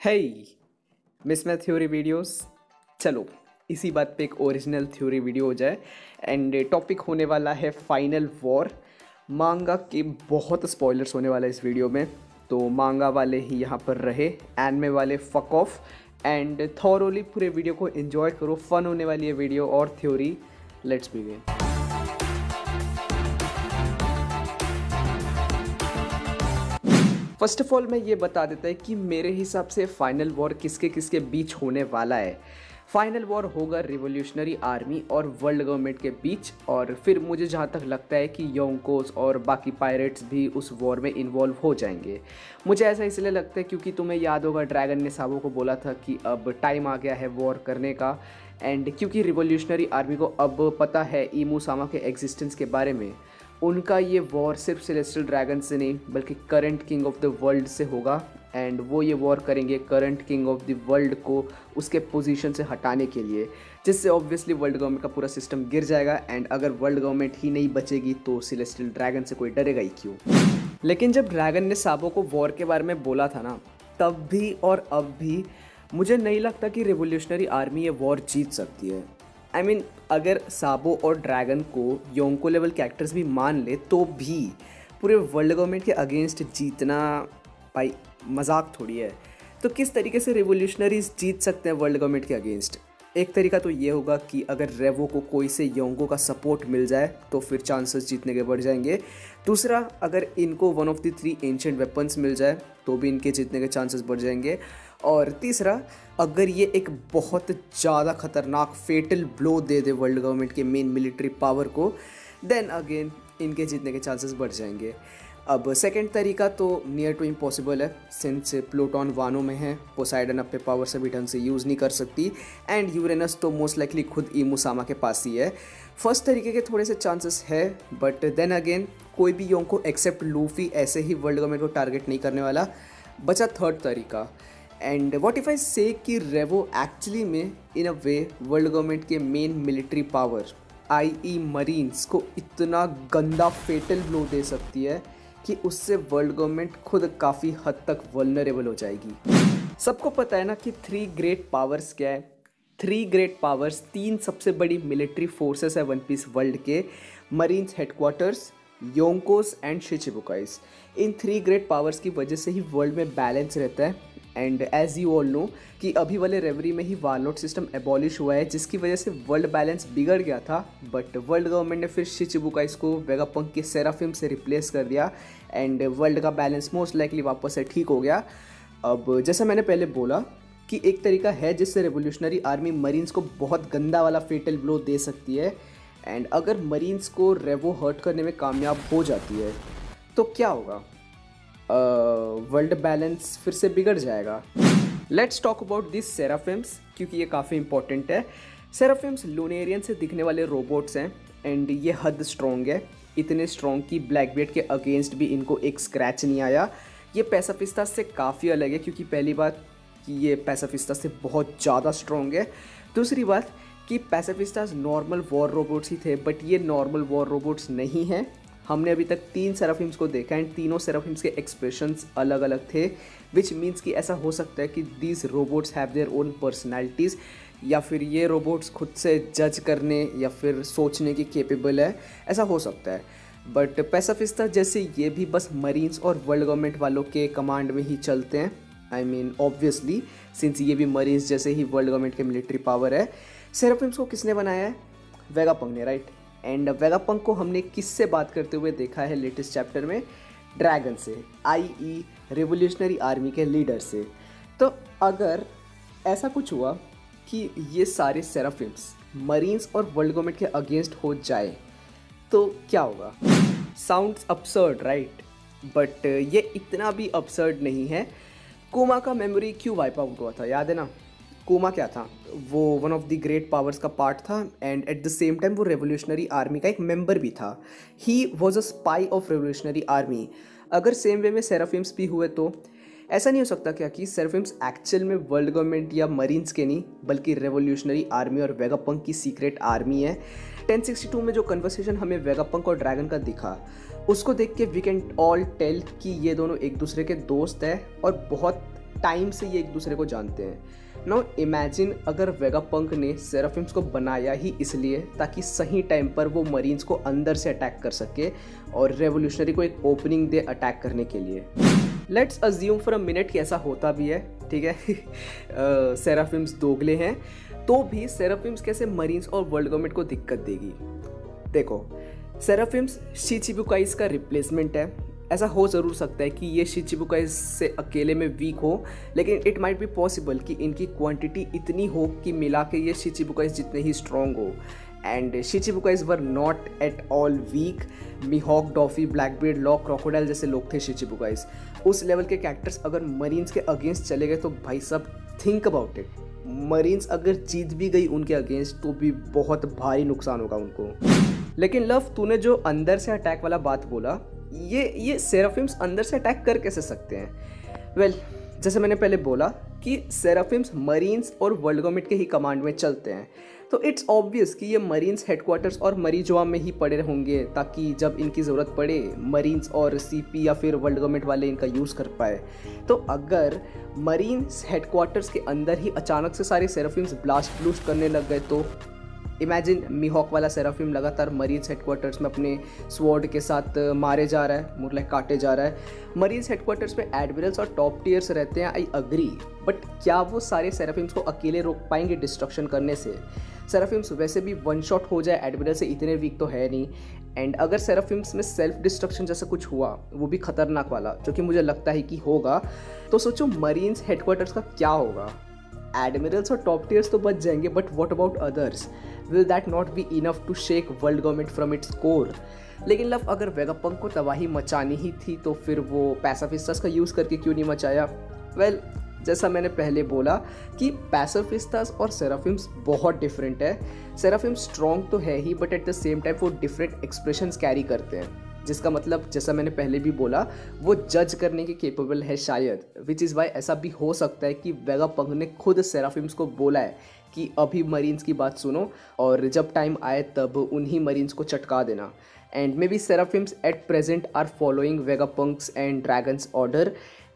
है मिसमैथ theory videos चलो, इसी बात पे एक ओरिजिनल थ्योरी वीडियो हो जाए। एंड टॉपिक होने वाला है फाइनल वॉर मांगा के बहुत स्पॉयलर्स होने वाला है इस वीडियो में। तो मांगा वाले ही यहाँ पर रहे एनमे वाले फक ऑफ़ एंड थॉरोली पूरे वीडियो को एंजॉय करो। फन होने वाली है वीडियो और theory let's begin first of all मैं ये बता देता है कि मेरे हिसाब से फाइनल वॉर किसके किसके बीच होने वाला है? फाइनल वॉर होगा रिवोल्यूशनरी आर्मी और वर्ल्ड गवर्नमेंट के बीच और फिर मुझे जहाँ तक लगता है कि योंकोस और बाकी पायरेट्स भी उस वॉर में इन्वॉल्व हो जाएँगे। मुझे ऐसा इसलिए लगता है क्योंकि तुम्हें याद होगा ड्रैगन ने साबो को बोला था कि अब टाइम आ गया है वॉर करने का एंड क्योंकि रिवोल्यूशनरी आर्मी को अब पता है ईमू सामा के एग्जिस्टेंस के बारे में। उनका ये वॉर सिर्फ़ सेलेस्टल ड्रैगन से नहीं, बल्कि current king of the world से होगा। एंड वो ये वॉर करेंगे current king of the world को उसके पोजीशन से हटाने के लिए, जिससे ऑब्वियसली वर्ल्ड गवर्नमेंट का पूरा सिस्टम गिर जाएगा। एंड अगर वर्ल्ड गवर्नमेंट ही नहीं बचेगी तो सिलेस्टल ड्रैगन से कोई डरेगा ही क्यों? लेकिन जब ड्रैगन ने साबो को वॉर के बारे में बोला था ना, तब भी और अब भी मुझे नहीं लगता कि रिवोल्यूशनरी आर्मी ये वॉर जीत सकती है। आई मीन अगर साबो और ड्रैगन को योंको लेवल कैरेक्टर्स भी मान ले तो भी पूरे वर्ल्ड गवर्नमेंट के अगेंस्ट जीतना भाई मज़ाक थोड़ी है। तो किस तरीके से रिवोल्यूशनरीज जीत सकते हैं वर्ल्ड गवर्नमेंट के अगेंस्ट एक तरीका तो ये होगा कि अगर रेवो को कोई से योंगो का सपोर्ट मिल जाए तो फिर चांसेस जीतने के बढ़ जाएँगे। दूसरा, अगर इनको one of the three ancient weapons मिल जाए तो भी इनके जीतने के चांसेस बढ़ जाएँगे। और तीसरा, अगर ये एक बहुत ज़्यादा खतरनाक फेटल ब्लो दे दे वर्ल्ड गवर्नमेंट के मेन मिलिट्री पावर को देन अगेन इनके जीतने के चांसेस बढ़ जाएँगे। अब सेकेंड तरीका तो नियर टू इम्पॉसिबल है सिंस प्लूटॉन वानों में है पोसाइडन अपने पावर से भी ढंग से यूज़ नहीं कर सकती एंड यूरेनस तो मोस्ट लाइकली खुद ईमूसामा के पास ही है। फ़र्स्ट तरीके के थोड़े से चांसेस है बट देन अगेन कोई भी योंग को एक्सेप्ट लूफी ऐसे ही वर्ल्ड गवर्नमेंट को टारगेट नहीं करने वाला। बचा थर्ड तरीका। एंड वॉट इफ़ आई से कि रेवो एक्चुअली में in a way world government के main military power I E marines को इतना गंदा फेटल ब्लो दे सकती है कि उससे वर्ल्ड गवर्नमेंट खुद काफ़ी हद तक वलनरेबल हो जाएगी। सबको पता है ना कि थ्री ग्रेट पावर्स क्या है? थ्री ग्रेट पावर्स तीन सबसे बड़ी मिलिट्री फोर्सेस है वन पीस वर्ल्ड के marines headquarters Yonkos and Shichibukais in three great powers की वजह से ही वर्ल्ड में बैलेंस रहता है। And as you all know कि अभी वाले रेवरी में ही वालनोट सिस्टम एबॉलिश हुआ है, जिसकी वजह से वर्ल्ड बैलेंस बिगड़ गया था बट वर्ल्ड गवर्नमेंट ने फिर शिचिबुकाइस को वेगापंक के सेराफिम से रिप्लेस कर दिया एंड वर्ल्ड का बैलेंस मोस्ट लाइकली वापस से ठीक हो गया। अब जैसा मैंने पहले बोला कि एक तरीका है जिससे रेवोल्यूशनरी आर्मी मरीन्स को बहुत गंदा वाला फेटल ब्लो दे सकती है एंड अगर मरीन्स को रेवो हर्ट करने में कामयाब हो जाती है तो क्या होगा? वर्ल्ड बैलेंस फिर से बिगड़ जाएगा। Let's talk about this seraphims क्योंकि ये काफ़ी इंपॉर्टेंट है। सेराफिम्स लूनेरियन से दिखने वाले रोबोट्स हैं एंड ये हद स्ट्रॉन्ग है। इतने स्ट्रॉन्ग कि ब्लैक बेट के अगेंस्ट भी इनको एक स्क्रैच नहीं आया। ये पैसाफिस्ता से काफ़ी अलग है, क्योंकि पहली बात कि ये पैसाफिस्ता से बहुत ज़्यादा स्ट्रॉन्ग है। दूसरी बात कि पैसाफिस्टाज नॉर्मल वॉर रोबोट्स ही थे बट ये नॉर्मल वॉर रोबोट्स नहीं हैं। हमने अभी तक तीन सेराफिम्स को देखा एंड तीनों सेराफिम्स के एक्सप्रेशंस अलग अलग थे विच मीन्स कि ऐसा हो सकता है कि these robots have their own personalities या फिर ये रोबोट्स खुद से जज करने या फिर सोचने की केपेबल है, ऐसा हो सकता है। बट पैसाफिस्ता जैसे ये भी बस मरीन्स और वर्ल्ड गवर्नमेंट वालों के कमांड में ही चलते हैं। आई मीन ऑब्वियसली सिंस ये भी मरीन्स जैसे ही वर्ल्ड गवर्नमेंट के मिलिट्री पावर है सेराफिम्स को किसने बनाया है? वेगापंग ने राइट एंड वेगापंक को हमने किससे बात करते हुए देखा है लेटेस्ट चैप्टर में? ड्रैगन से आई ई रेवोल्यूशनरी आर्मी के लीडर से। तो अगर ऐसा कुछ हुआ कि ये सारे सेराफिम्स मरीन्स और वर्ल्ड गवर्नमेंट के अगेंस्ट हो जाए तो क्या होगा? साउंड्स अपसर्ड राइट बट ये इतना भी अपसर्ड नहीं है। कोमा का मेमोरी क्यों वाइप आउट हुआ था? याद है ना? कोमा क्या था? वो one of the great powers का पार्ट था and at the same time वो रेवोल्यूशनरी आर्मी का एक मेंबर भी था. He was a spy of revolutionary army अगर सेम वे में सेराफिम्स भी हुए तो ऐसा नहीं हो सकता क्या कि सेराफिम्स एक्चुअल में वर्ल्ड गवर्नमेंट या मरीन्स के नहीं, बल्कि रेवोल्यूशनरी आर्मी और वेगापंक की सीक्रेट आर्मी है. 1062 में जो कन्वर्सेशन हमें वेगापंक और ड्रैगन का दिखा, उसको देख के वी कैन ऑल टेल कि ये दोनों एक दूसरे के दोस्त हैं और बहुत टाइम से ये एक दूसरे को जानते हैं. नो इमेजिन अगर वेगापंक ने सेराफिम्स को बनाया ही इसलिए ताकि सही टाइम पर वो मरीन्स को अंदर से अटैक कर सके और रेवोल्यूशनरी को एक ओपनिंग दे अटैक करने के लिए। Let's assume for a minute कि ऐसा होता भी है, ठीक है? सेराफिम्स दोगले हैं तो भी सेराफिम्स कैसे मरीन्स और वर्ल्ड गवर्नमेंट को दिक्कत देगी? देखो सेराफिम्स शीचिबुकाइस का रिप्लेसमेंट है। ऐसा हो ज़रूर सकता है कि ये शीचिबुकाइस से अकेले में वीक हो, लेकिन इट माइट बी पॉसिबल कि इनकी क्वांटिटी इतनी हो कि मिला के ये शीचिबुकाइस जितने ही स्ट्रॉन्ग हो। And Shichibukais were not at all weak Mihawk Doffy Blackbeard Law Crocodile जैसे लोग थे शिचिबुकाइज उस लेवल के कैरेक्टर्स अगर मरीन्स के अगेंस्ट चले गए तो भाई सब थिंक अबाउट इट मरीन्स अगर जीत भी गई उनके अगेंस्ट तो भी बहुत भारी नुकसान होगा उनको। लेकिन लव, तूने जो अंदर से अटैक वाला बात बोला ये ये सेराफिम्स अंदर से अटैक कर कैसे सकते हैं? वेल well, जैसे मैंने पहले बोला कि सेराफिम्स मरीन्स और वर्ल्ड गवर्नमेंट के ही कमांड में चलते हैं। तो इट्स ऑब्वियस कि ये मरीन्स हेडक्वार्टर्स और मरीजवा में ही पड़े होंगे ताकि जब इनकी ज़रूरत पड़े मरीन्स और सीपी या फिर वर्ल्ड गवर्नमेंट वाले इनका यूज़ कर पाए। तो अगर मरीन्स हेडक्वार्टर्स के अंदर ही अचानक से सारे सेराफिम्स ब्लास्ट ब्लूस्ट करने लग गए तो इमेजिन मीहॉक वाला सेराफिम लगातार मरीज़ हेडक्वार्टर्स में अपने स्वॉर्ड के साथ मारे जा रहा है, मुरले काटे जा रहा है। मरीज़ हेडक्वार्टर्स में एडमिरल्स और टॉप टीयर्स रहते हैं आई अग्री बट क्या वो सारे सेराफिम्स को अकेले रोक पाएँगे डिस्ट्रक्शन करने से? सेराफिम्स वैसे भी वन शॉट हो जाए एडमिरल से, इतने वीक तो है नहीं। एंड अगर सेराफिम्स में सेल्फ डिस्ट्रक्शन जैसा कुछ हुआ, वो भी खतरनाक वाला, जो कि मुझे लगता है कि होगा तो सोचो मरीन्स हेडक्वार्टर्स का क्या होगा? एडमिरल्स और टॉप टीयर्स तो बच जाएँगे but what about others will that not be enough to shake world government from its core लेकिन लव अगर वेगापंक को तबाही मचानी ही थी तो फिर वो पैसाफिस्टस का यूज़ करके क्यों नहीं मचाया? वेल well, जैसा मैंने पहले बोला कि पैसाफिस्टस और सेराफिम्स बहुत डिफरेंट है। सेराफिम्स स्ट्रॉन्ग तो है ही but at the same time वो डिफरेंट एक्सप्रेशंस कैरी करते हैं। जिसका मतलब जैसा मैंने पहले भी बोला, वो जज करने के केपेबल है शायद विच इज़ वाई ऐसा भी हो सकता है कि वेगा पंग ने खुद सेराफिम्स को बोला है कि अभी मरीन्स की बात सुनो, और जब टाइम आए तब उन्हीं मरीन्स को चटका देना। And may be seraphims at present are following Vegapunk's and dragons order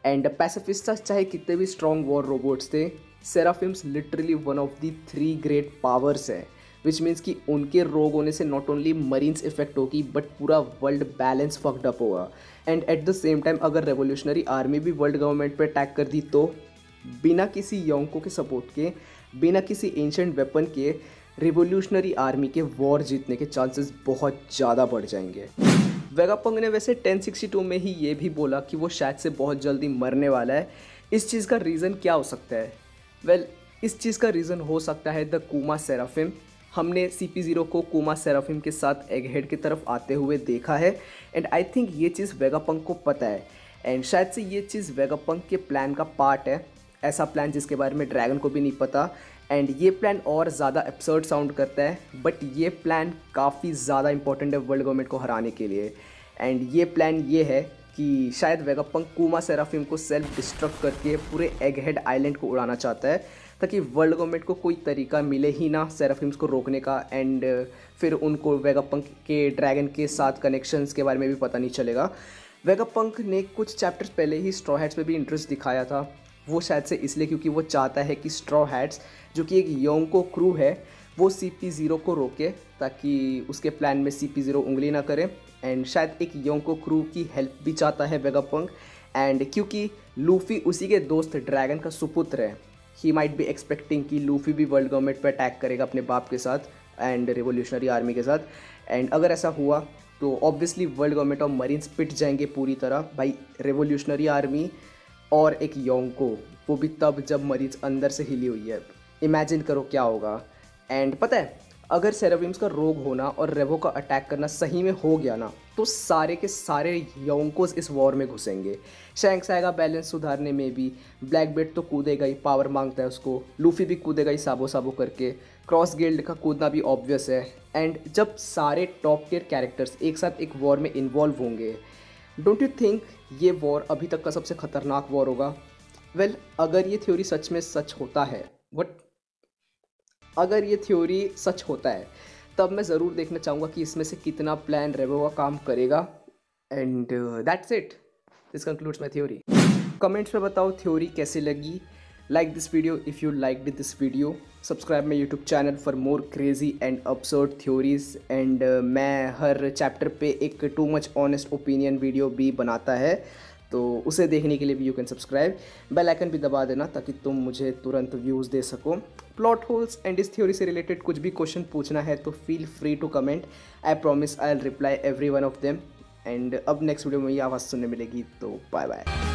and pacifista चाहे कितने भी स्ट्रॉन्ग वॉर रोबोट्स थे seraphims literally one of the three great powers है। विच मीन्स कि उनके रोग होने से नॉट ओनली मरीन्स इफ़ेक्ट होगी बट पूरा वर्ल्ड बैलेंस फक्ड अप होगा। And at the same time अगर रेवोल्यूशनरी आर्मी भी वर्ल्ड गवर्नमेंट पर अटैक कर दी तो बिना किसी योंको के सपोर्ट के बिना किसी एंशंट वेपन के रिवोल्यूशनरी आर्मी के वॉर जीतने के चांसेस बहुत ज़्यादा बढ़ जाएँगे। वेगापंग ने वैसे 1062 में ही ये भी बोला कि वो शायद से बहुत जल्दी मरने वाला है। इस चीज़ का रीज़न क्या हो सकता है? वेल well, इस चीज़ का रीज़न हो सकता है द कुमा सेराफिम हमने सी पी ज़ीरो को कुमा सेराफिम के साथ एग हेड की तरफ़ आते हुए देखा है एंड आई थिंक ये चीज़ वेगापंक को पता है एंड शायद से ये चीज़ वेगापंक के प्लान का पार्ट है, ऐसा प्लान जिसके बारे में ड्रैगन को भी नहीं पता एंड ये प्लान और ज़्यादा एपिसोड साउंड करता है बट ये प्लान काफ़ी ज़्यादा इंपॉर्टेंट है वर्ल्ड गवर्नमेंट को हराने के लिए एंड ये प्लान ये है कि शायद वेगापंक कुमा सेराफिम को सेल्फ डिस्ट्रक्ट करके पूरे एग हेड आइलैंड को उड़ाना चाहता है ताकि वर्ल्ड गवर्नमेंट को कोई तरीका मिले ही ना सेराफिम्स को रोकने का एंड फिर उनको वेगापंक के ड्रैगन के साथ कनेक्शंस के बारे में भी पता नहीं चलेगा। वेगापंक ने कुछ चैप्टर्स पहले ही स्ट्रॉ हैट्स पे भी इंटरेस्ट दिखाया था। वो शायद से इसलिए क्योंकि वो चाहता है कि स्ट्रॉ हैट्स जो कि एक योंको क्रू है, वो सी पी ज़ीरो को रोके ताकि उसके प्लान में सी पी ज़ीरो उंगली ना करे। एंड शायद एक योंको क्रू की हेल्प भी चाहता है वेगापंक एंड क्योंकि लूफी उसी के दोस्त ड्रैगन का सुपुत्र है। ही माइट बी एक्सपेक्टिंग कि लूफी भी वर्ल्ड गवर्नमेंट पर अटैक करेगा अपने बाप के साथ एंड रिवोल्यूशनरी आर्मी के साथ. एंड अगर ऐसा हुआ तो obviously world government of marines पिट जाएँगे पूरी तरह भाई रिवोल्यूशनरी आर्मी और एक योंको वो भी तब जब मरीज़ अंदर से हिली हुई है. इमेजिन करो क्या होगा. एंड पता है अगर सेराविम्स का रोग होना और रेवो का अटैक करना सही में हो गया ना तो सारे के सारे योंकोस इस वॉर में घुसेंगे। शैंक्स आएगा बैलेंस सुधारने में भी ब्लैक बेट तो कूदेगा ही पावर माँगता है उसको। लूफी भी कूदेगा ही साबो साबो करके। क्रॉस गिल्ड का कूदना भी ऑब्वियस है। एंड जब सारे टॉप टियर कैरेक्टर्स एक साथ एक वॉर में इन्वॉल्व होंगे डोंट यू थिंक ये वॉर अभी तक का सबसे खतरनाक वॉर होगा? वेल well, अगर ये थ्योरी सच में सच होता है बट अगर ये थ्योरी सच होता है, तब मैं ज़रूर देखना चाहूँगा कि इसमें से कितना प्लान रेवो का काम करेगा। And that's it this concludes my theory comments में बताओ थ्योरी कैसी लगी। Like this video if you like this video subscribe my YouTube channel for more crazy and absurd theories and मैं हर चैप्टर पे एक too much honest opinion video भी बनाता है। तो उसे देखने के लिए भी you can subscribe bell icon भी दबा देना ताकि तुम मुझे तुरंत व्यूज़ दे सको. प्लॉट होल्स एंड इस थ्योरी से रिलेटेड कुछ भी क्वेश्चन पूछना है तो feel free to comment I promise I reply every one of them and अब नेक्स्ट वीडियो में ये आवाज़ सुनने मिलेगी तो बाय बाय